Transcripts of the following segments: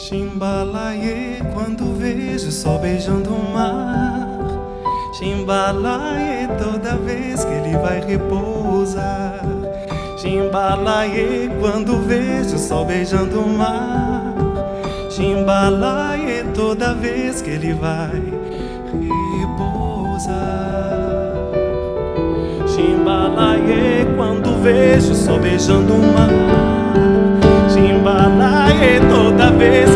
Chimbalaie, quando vejo o sol beijando o mar. Chimbalaie, toda vez que ele vai repousar. Chimbalaie, quando vejo o sol beijando o mar. Chimbalaie, toda vez que ele vai repousar. Chimbalaie, quando vejo o sol beijando o mar. Chimbalaie, toda vez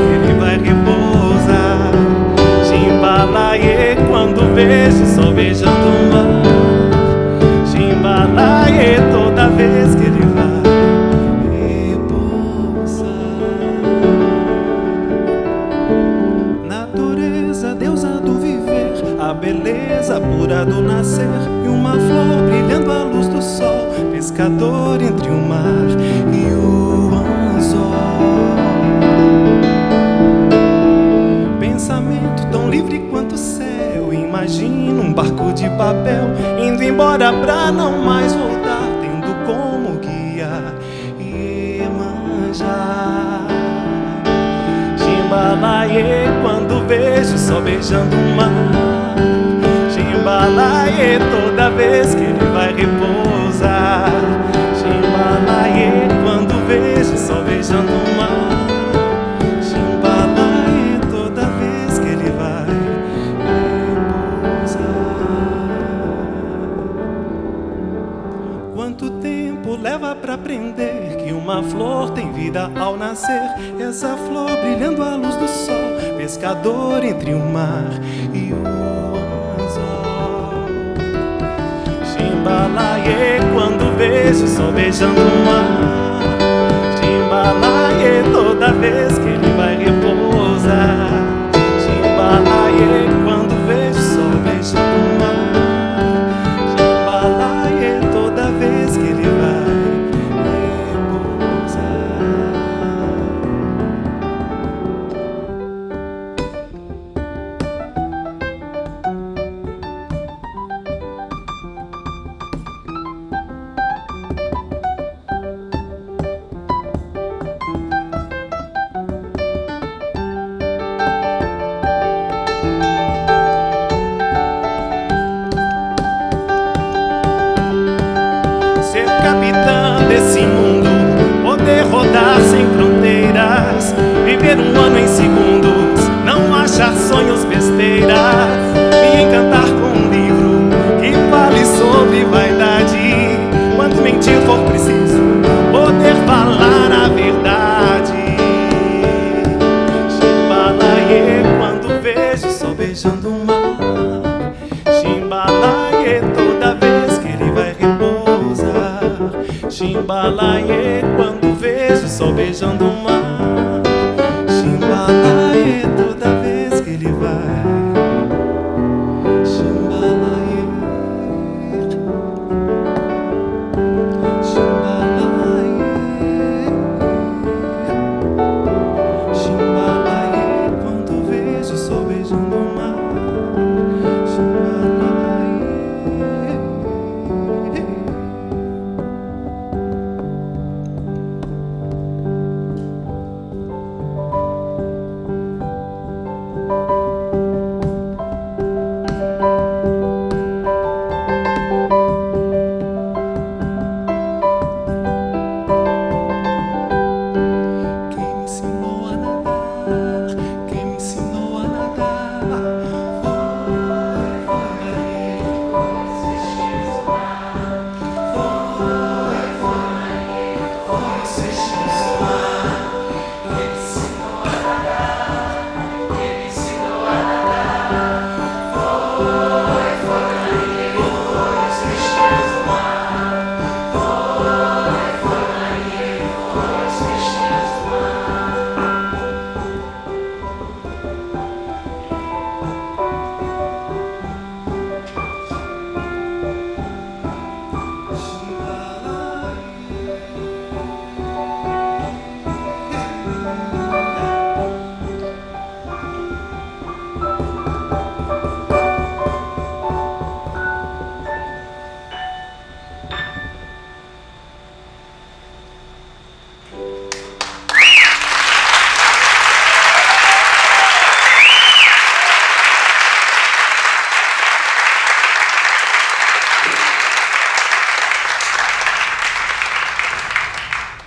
pescador entre o mar e o anzol. Pensamento tão livre quanto o céu, imagino um barco de papel indo embora pra não mais voltar, tendo como guia Iemanjá. Chimbalaie, quando vejo só beijando o mar. Chimbalaie, toda vez que ele vai repousar. Vejo só beijando o mar. Chimbalaie, toda vez que ele vai repousar. Quanto tempo leva pra aprender que uma flor tem vida ao nascer? Essa flor brilhando à luz do sol, pescador entre o mar e o anzol. Chimbalaie, quando vejo o sol beijando o mar. Toda viver um ano em segundos, não achar sonhos besteira, me encantar com um livro que fale sobre vaidade. Quando mentir for preciso, poder falar a verdade. Chimbalaie, quando vejo só beijando o mar. Chimbalaie, toda vez que ele vai repousar. Chimbalaie, quando vejo só beijando o mar. Chimbalaie,